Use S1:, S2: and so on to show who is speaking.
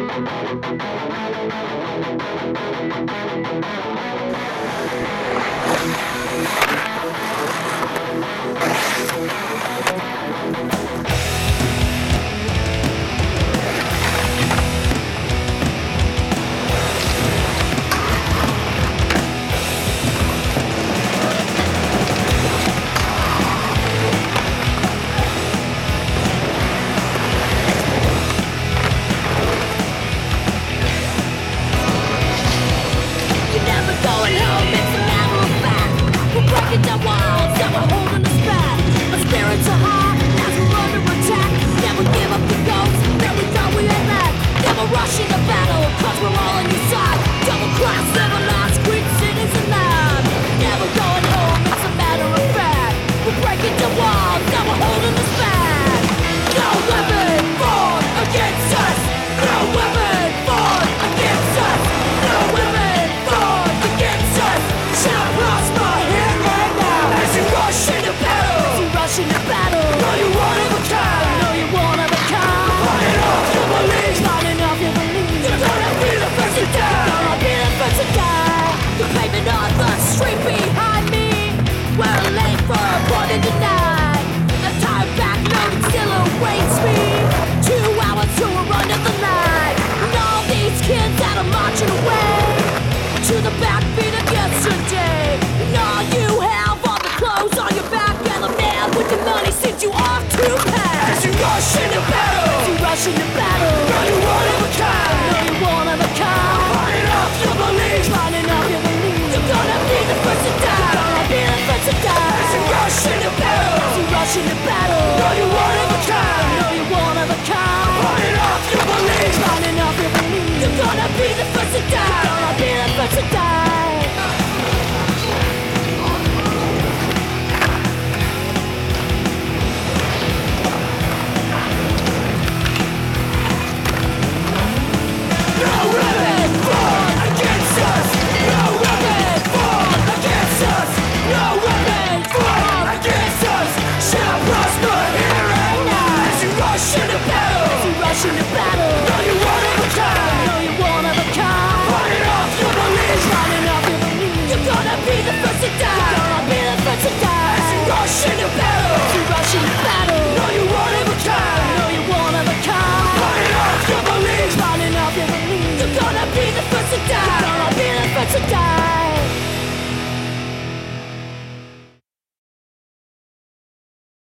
S1: Thank you. the you. As you rush into battle, as you rush into battle, now you one of a kind, you one of a kind. Up up. You're gonna be the first to die, be the first to die. As you rush into battle, as you rush into battle, you one of a kind.